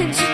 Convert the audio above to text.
could you